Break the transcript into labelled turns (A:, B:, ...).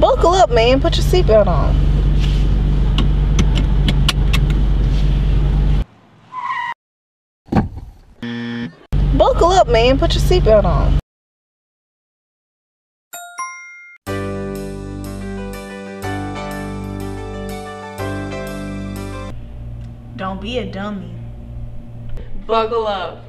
A: Buckle up, man. Put your seatbelt on. Buckle up, man. Put your seatbelt on. Don't be a dummy.
B: Buckle up.